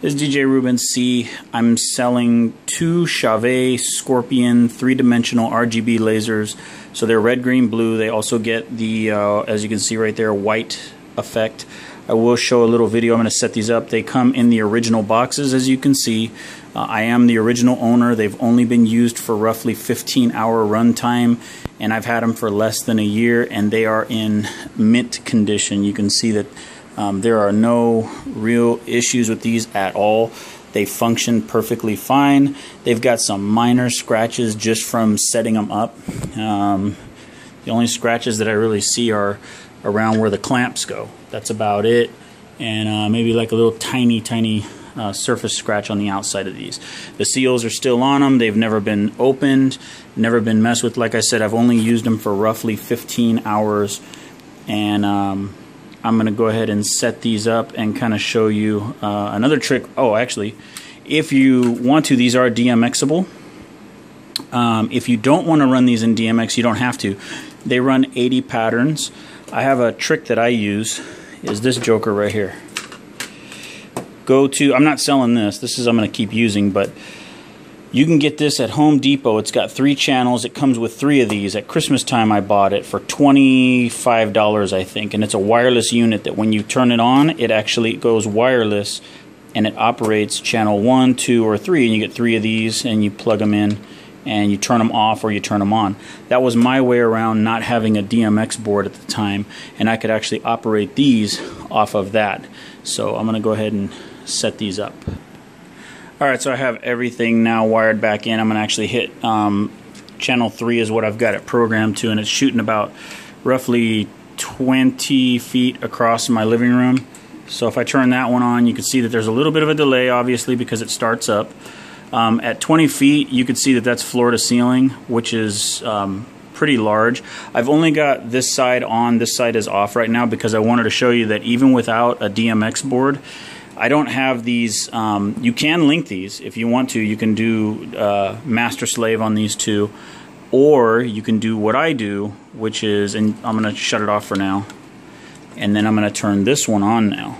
This is DJ Reuben C. I'm selling two Chauvet Scorpion three-dimensional RGB lasers. So they're red, green, blue. They also get the, uh, as you can see right there, white effect. I will show a little video. I'm going to set these up. They come in the original boxes, as you can see. Uh, I am the original owner. They've only been used for roughly 15 hour runtime, and I've had them for less than a year, and they are in mint condition. You can see that um, there are no real issues with these at all. They function perfectly fine. They've got some minor scratches just from setting them up. Um, the only scratches that I really see are around where the clamps go. That's about it. And uh, maybe like a little tiny, tiny uh, surface scratch on the outside of these. The seals are still on them. They've never been opened, never been messed with. Like I said, I've only used them for roughly 15 hours. And um, I'm going to go ahead and set these up and kind of show you uh, another trick. Oh, actually, if you want to, these are DMXable. Um, if you don't want to run these in DMX, you don't have to. They run 80 patterns. I have a trick that I use is this joker right here. Go to, I'm not selling this. This is I'm going to keep using, but you can get this at Home Depot. It's got three channels. It comes with three of these. At Christmas time, I bought it for $25, I think. And it's a wireless unit that when you turn it on, it actually goes wireless and it operates channel one, two, or three. And you get three of these and you plug them in and you turn them off or you turn them on. That was my way around not having a DMX board at the time. And I could actually operate these off of that. So I'm going to go ahead and set these up. Alright, so I have everything now wired back in. I'm going to actually hit um, channel 3 is what I've got it programmed to, and it's shooting about roughly 20 feet across my living room. So if I turn that one on, you can see that there's a little bit of a delay, obviously, because it starts up. Um, at 20 feet, you can see that that's floor to ceiling, which is um, pretty large. I've only got this side on, this side is off right now because I wanted to show you that even without a DMX board, I don't have these. Um, you can link these if you want to. You can do uh, master slave on these two, or you can do what I do, which is, and I'm going to shut it off for now, and then I'm going to turn this one on now.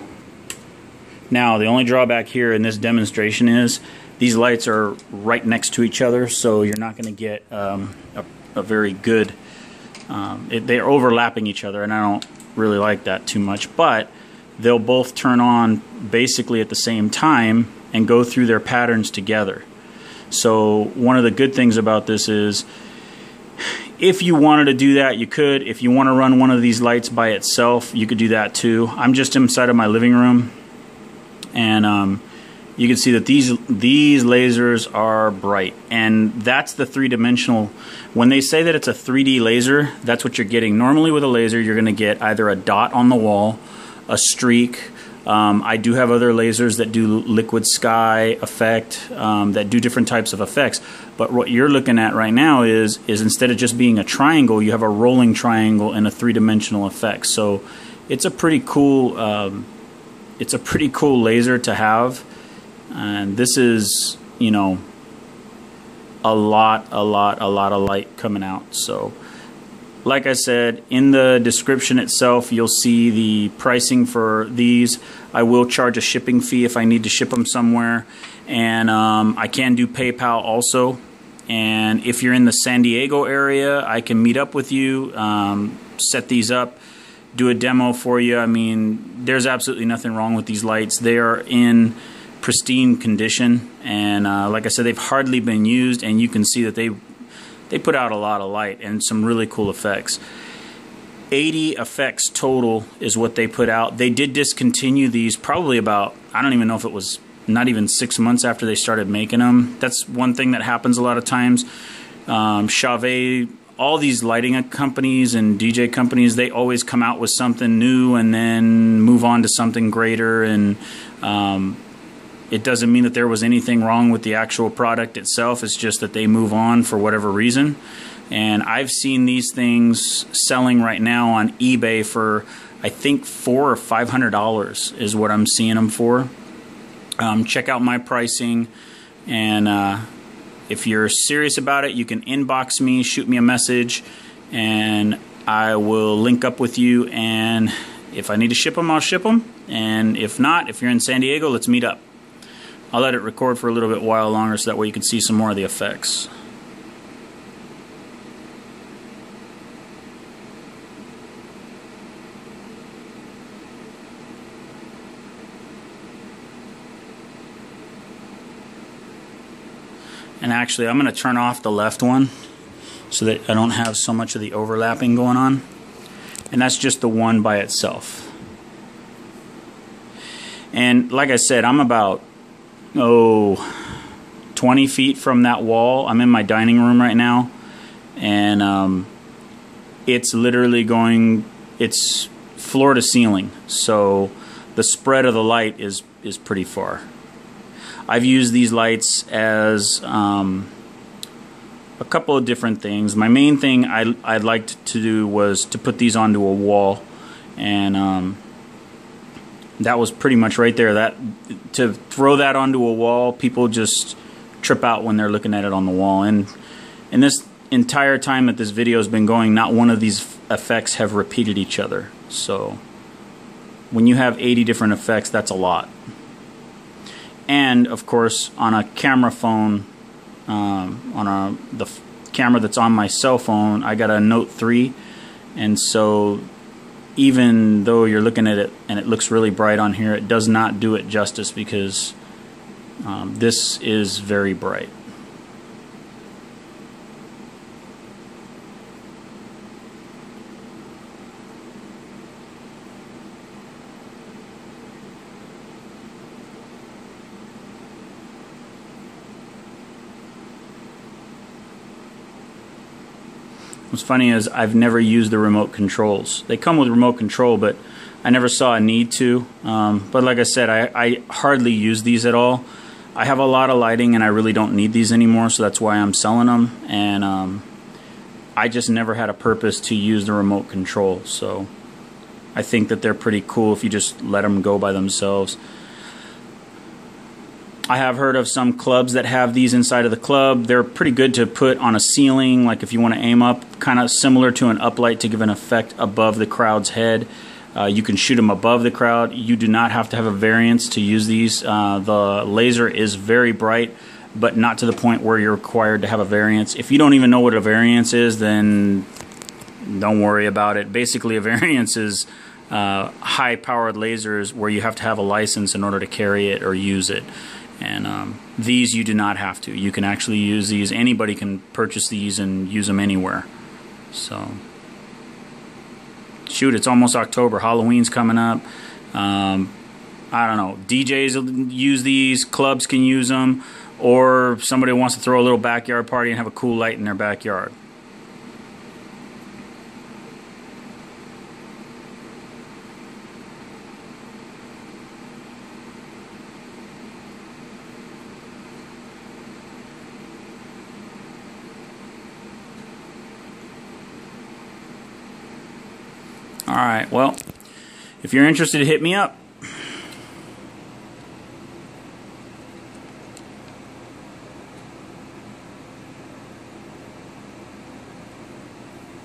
Now, the only drawback here in this demonstration is these lights are right next to each other, so you're not going to get um, a, a, very good. Um, it, they're overlapping each other, and I don't really like that too much, but they'll both turn on basically at the same time and go through their patterns together. So one of the good things about this is if you wanted to do that, you could. If you want to run one of these lights by itself, you could do that too. I'm just inside of my living room and um, you can see that these these lasers are bright and that's the three-dimensional when they say that it's a 3D laser that's what you're getting normally with a laser you're gonna get either a dot on the wall a streak. Um, I do have other lasers that do liquid sky effect, um, that do different types of effects. But what you're looking at right now is is instead of just being a triangle, you have a rolling triangle and a three-dimensional effect. So it's a pretty cool um, it's a pretty cool laser to have. And this is you know a lot, a lot, a lot of light coming out. So like I said, in the description itself, you'll see the pricing for these. I will charge a shipping fee if I need to ship them somewhere. And um, I can do PayPal also. And if you're in the San Diego area, I can meet up with you, um, set these up, do a demo for you. I mean, there's absolutely nothing wrong with these lights. They are in pristine condition. And uh, like I said, they've hardly been used. And you can see that they they put out a lot of light and some really cool effects. 80 effects total is what they put out. They did discontinue these probably about, I don't even know if it was not even six months after they started making them. That's one thing that happens a lot of times. Um, Chauvet, all these lighting companies and DJ companies, they always come out with something new and then move on to something greater. And um, it doesn't mean that there was anything wrong with the actual product itself. It's just that they move on for whatever reason. And I've seen these things selling right now on eBay for I think four or five hundred dollars is what I'm seeing them for. Um, check out my pricing, and uh, if you're serious about it, you can inbox me, shoot me a message, and I will link up with you. And if I need to ship them, I'll ship them. And if not, if you're in San Diego, let's meet up. I'll let it record for a little bit while longer so that way you can see some more of the effects. And actually, I'm going to turn off the left one so that I don't have so much of the overlapping going on. And that's just the one by itself. And like I said, I'm about, oh, 20 feet from that wall. I'm in my dining room right now. And um, it's literally going, it's floor to ceiling. So the spread of the light is, is pretty far. I've used these lights as um, a couple of different things. My main thing I, I liked to do was to put these onto a wall and um, that was pretty much right there. That To throw that onto a wall, people just trip out when they're looking at it on the wall. And in this entire time that this video has been going, not one of these effects have repeated each other. So when you have 80 different effects, that's a lot and of course on a camera phone um, on a the camera that's on my cell phone I got a Note 3 and so even though you're looking at it and it looks really bright on here it does not do it justice because um, this is very bright What's funny is I've never used the remote controls. They come with remote control, but I never saw a need to. Um, but like I said, I, I hardly use these at all. I have a lot of lighting and I really don't need these anymore, so that's why I'm selling them. And um, I just never had a purpose to use the remote control, so I think that they're pretty cool if you just let them go by themselves. I have heard of some clubs that have these inside of the club. They're pretty good to put on a ceiling, like if you want to aim up, kind of similar to an uplight to give an effect above the crowd's head. Uh, you can shoot them above the crowd. You do not have to have a variance to use these. Uh, the laser is very bright, but not to the point where you're required to have a variance. If you don't even know what a variance is, then don't worry about it. Basically, a variance is uh, high powered lasers where you have to have a license in order to carry it or use it. And um, these you do not have to. You can actually use these. Anybody can purchase these and use them anywhere. So, shoot, it's almost October. Halloween's coming up. Um, I don't know. DJs use these. Clubs can use them. Or somebody wants to throw a little backyard party and have a cool light in their backyard. All right, well, if you're interested, hit me up.